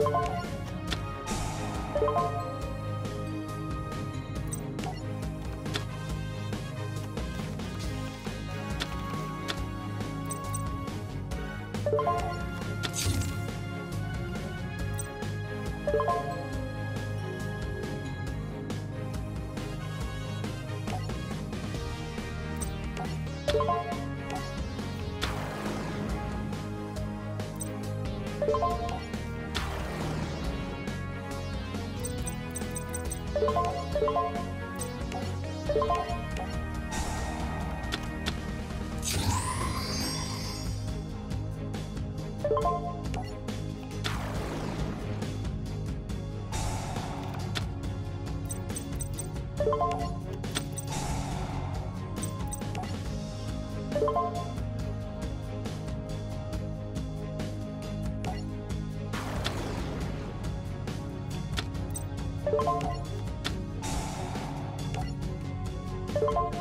you you you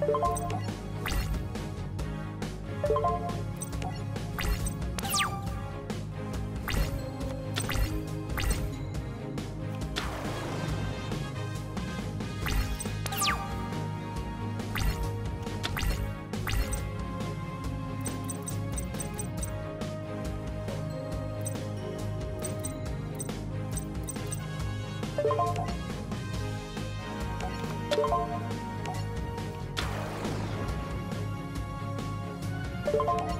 Thank you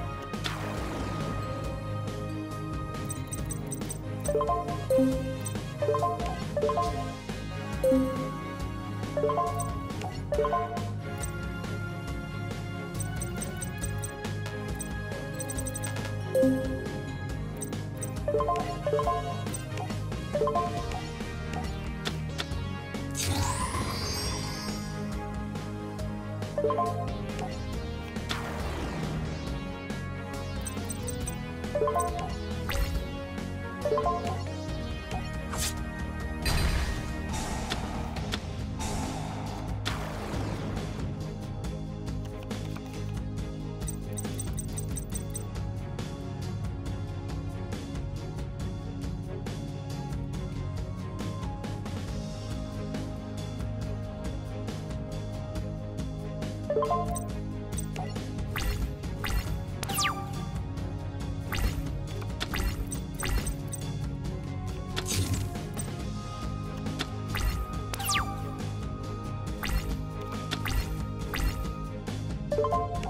Thank you